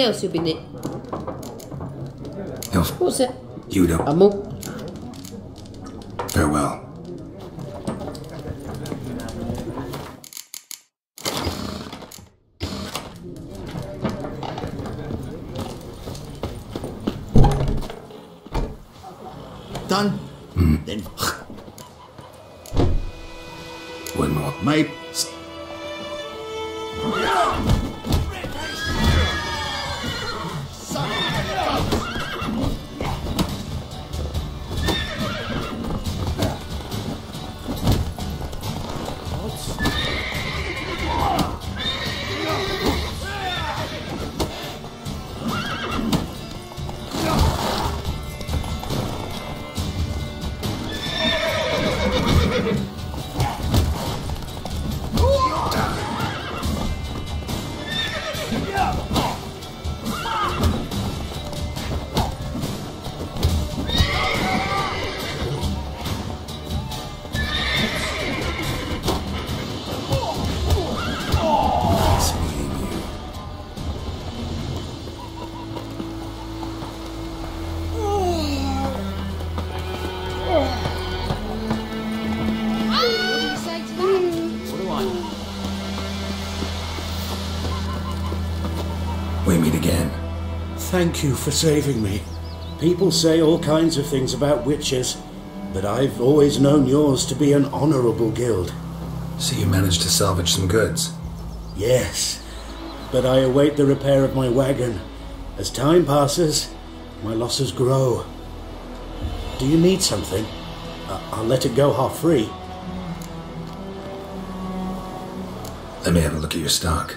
Something else you've been in. Elf, What's it? you don't. Amo. Farewell. We meet again. Thank you for saving me. People say all kinds of things about witchers, but I've always known yours to be an honorable guild. So you managed to salvage some goods. Yes, but I await the repair of my wagon. As time passes, my losses grow. Do you need something? I'll let it go half free. Let me have a look at your stock.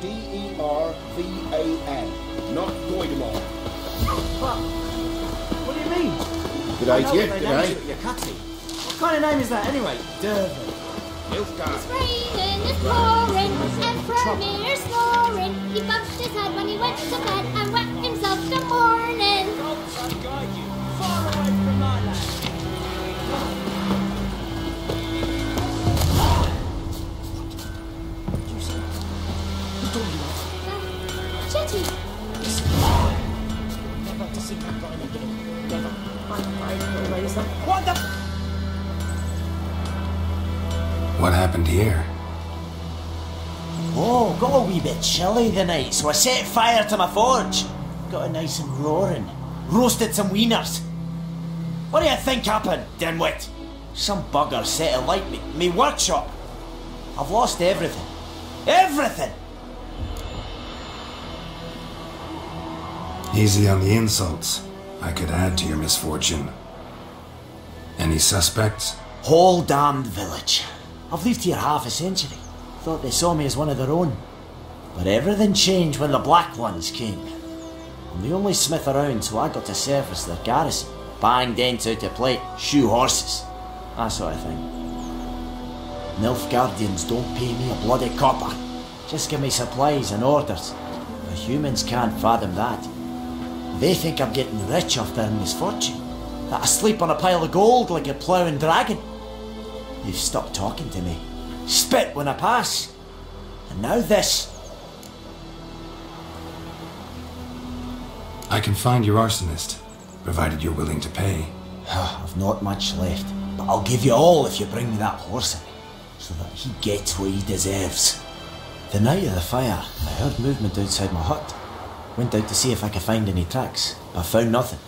D E R V A N. Not Goidemar. What do you mean? Good idea, what they good named eye. you at your cutty. What kind of name is that anyway? Durban. Nilfgaard. raining, it's pouring, and Vermeer's snoring. He bumped his head when he went to bed and wet himself till morning. Chetty, What the? What happened here? Oh, got a wee bit chilly the night, so I set fire to my forge. Got it nice and roaring. Roasted some wieners. What do you think happened, dimwit? Some bugger set alight me, me workshop. I've lost everything. Everything! Easy on the insults. I could add to your misfortune. Any suspects? Whole damned village. I've lived here half a century. Thought they saw me as one of their own. But everything changed when the Black Ones came. I'm the only smith around, so I got to service their garrison. Bang dents out of plate, shoe horses. That sort of thing. Nilfgaardians don't pay me a bloody copper. Just give me supplies and orders. The humans can't fathom that. They think I'm getting rich off their misfortune. That I sleep on a pile of gold like a ploughing dragon. They've stopped talking to me. Spit when I pass. And now this. I can find your arsonist, provided you're willing to pay. I've not much left, but I'll give you all if you bring me that horse in, so that he gets what he deserves. The night of the fire, I heard movement outside my hut. Went out to see if I could find any tracks, but found nothing.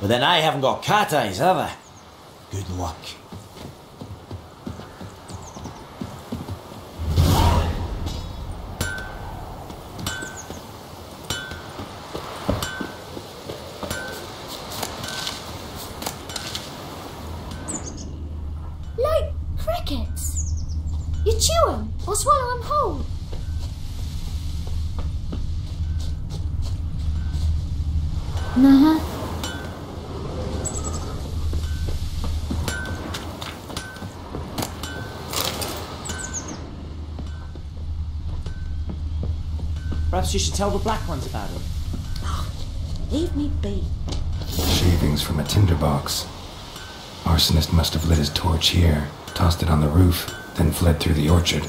But then I haven't got cat eyes, have I? Good luck. Uh-huh. Perhaps you should tell the black ones about it. Leave me be. Shavings from a tinderbox. Arsonist must have lit his torch here, tossed it on the roof, then fled through the orchard.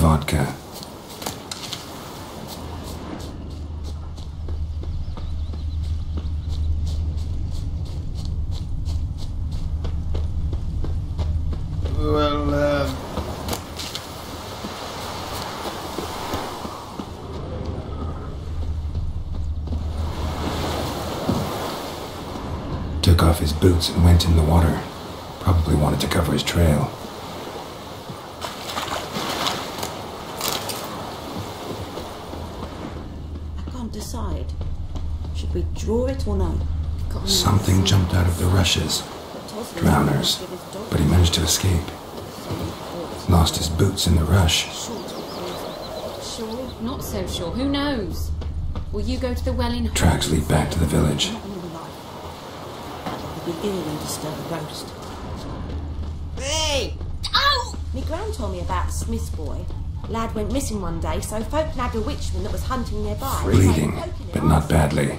Vodka. Well, um, Took off his boots and went in the water. Probably wanted to cover his trail. I can't decide. Should we draw it or no? Got on Something jumped out of the rushes. Drowners. with his dog. But he managed to escape. Lost his boots in the rush. Sure, not so sure. Who knows? Will you go to the well in Tracks lead back to the village. Not in real life. I'd be ill and disturb a ghost. Hey! Oh! Ow! Me gran told me about the Smith's boy. Lad went missing one day, so folk nagged a witchman that was hunting nearby. Bleeding, but not badly.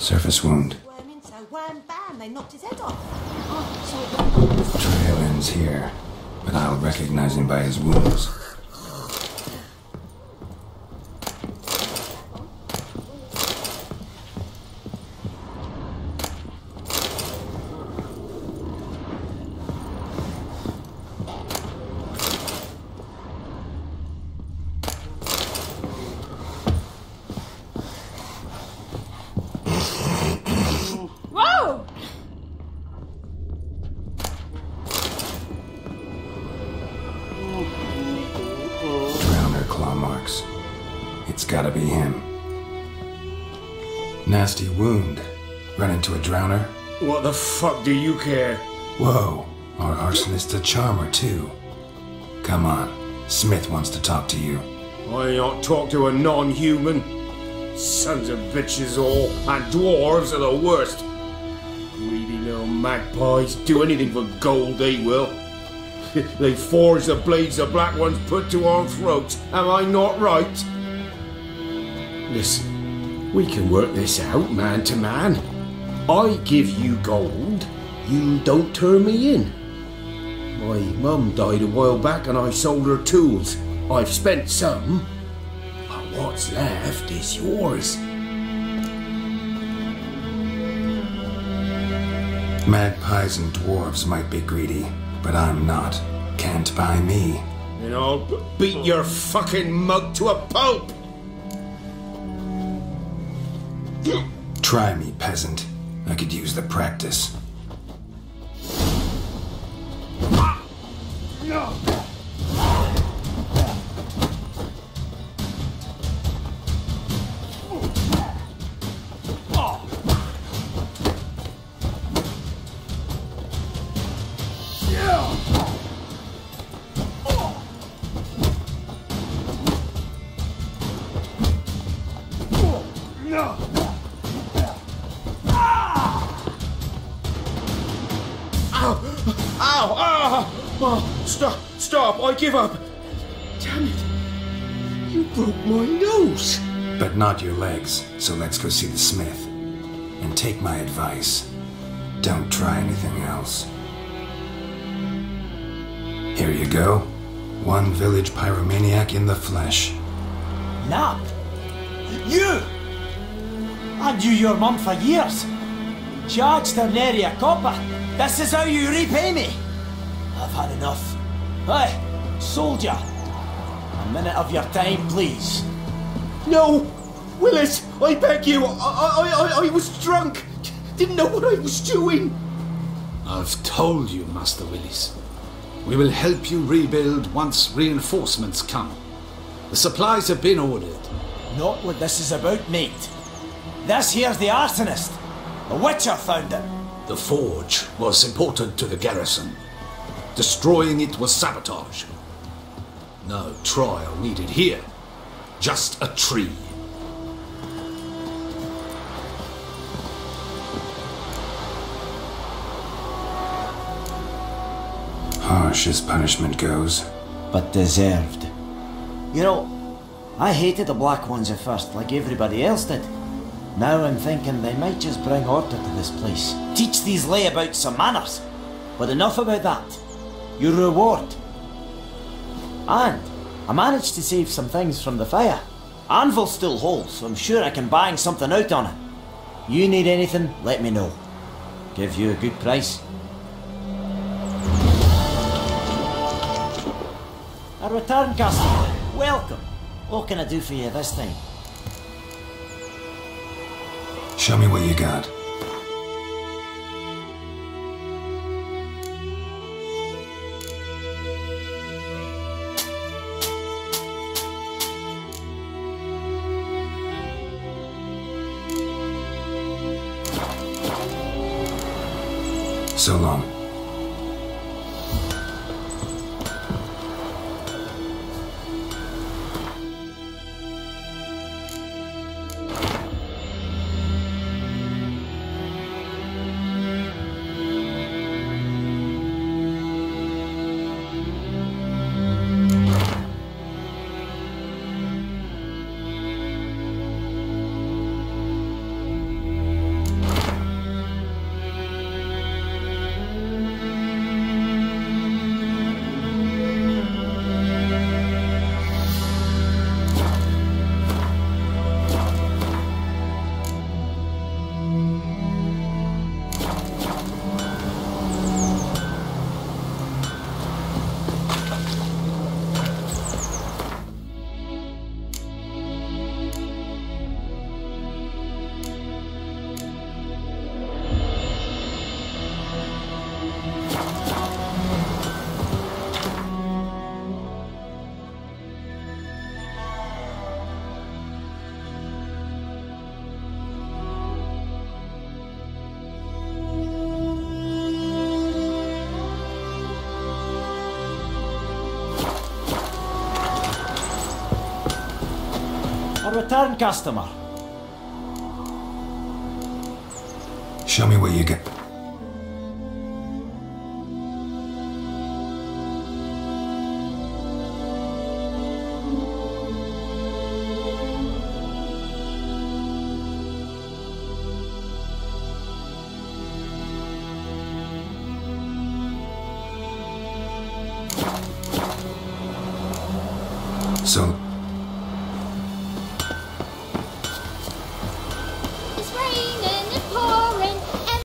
Surface wound. Trail ends here, but I'll recognize him by his wounds. Gotta be him. Nasty wound. Run into a drowner? What the fuck do you care? Whoa, our arsonist's a charmer too. Come on, Smith wants to talk to you. I not talk to a non-human. Sons of bitches all, and dwarves are the worst. Greedy little magpies do anything for gold, they will. they forge the blades the black ones put to our throats. Am I not right? Listen, we can work this out man to man. I give you gold, you don't turn me in. My mum died a while back and I sold her tools. I've spent some, but what's left is yours. Magpies and dwarves might be greedy, but I'm not. Can't buy me. And I'll beat your fucking mug to a pulp! Try me, peasant. I could use the practice. Ow! Ah. Ah, oh, ow, ow, oh, stop, stop, I give up. Damn it. You broke my nose. But not your legs, so let's go see the smith. And take my advice. Don't try anything else. Here you go. One village pyromaniac in the flesh. Nap? You! I knew your mum for years. Charged her nary a copper. This is how you repay me. I've had enough. Hey, soldier. A minute of your time, please. No, Willis, I beg you. I, I, I, I was drunk. Didn't know what I was doing. I've told you, Master Willis. We will help you rebuild once reinforcements come. The supplies have been ordered. Not what this is about, mate. This here's the arsonist. The Witcher found it. The forge was important to the garrison. Destroying it was sabotage. No trial needed here. Just a tree. Harsh as punishment goes. But deserved. You know, I hated the Black Ones at first, like everybody else did. Now I'm thinking they might just bring order to this place. Teach these layabouts some manners. But enough about that. Your reward. And I managed to save some things from the fire. Anvil still holds, so I'm sure I can bang something out on it. You need anything, let me know. Give you a good price. A return customer. Welcome. What can I do for you this time? Show me what you got. So long. Return customer. Show me what you get... So,